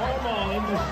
Armand